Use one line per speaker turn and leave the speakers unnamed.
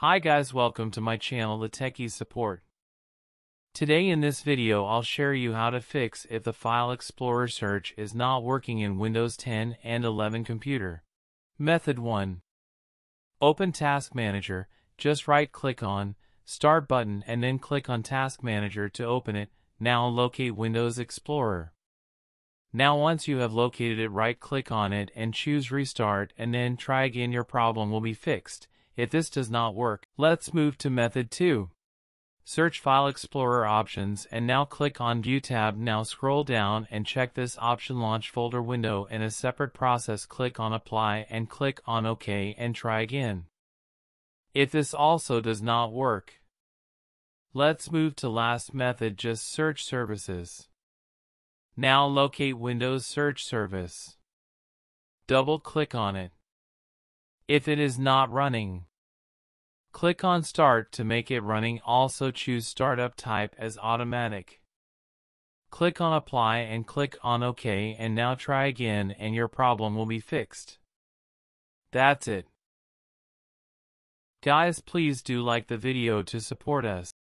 Hi guys welcome to my channel The Techie Support. Today in this video I'll share you how to fix if the File Explorer search is not working in Windows 10 and 11 computer. Method 1. Open Task Manager, just right click on Start button and then click on Task Manager to open it, now locate Windows Explorer. Now once you have located it right click on it and choose Restart and then try again your problem will be fixed. If this does not work, let's move to method 2. Search File Explorer options and now click on View tab. Now scroll down and check this option launch folder window in a separate process. Click on Apply and click on OK and try again. If this also does not work, let's move to last method just search services. Now locate Windows Search Service. Double click on it. If it is not running, Click on Start to make it running. Also choose Startup Type as Automatic. Click on Apply and click on OK and now try again and your problem will be fixed. That's it. Guys please do like the video to support us.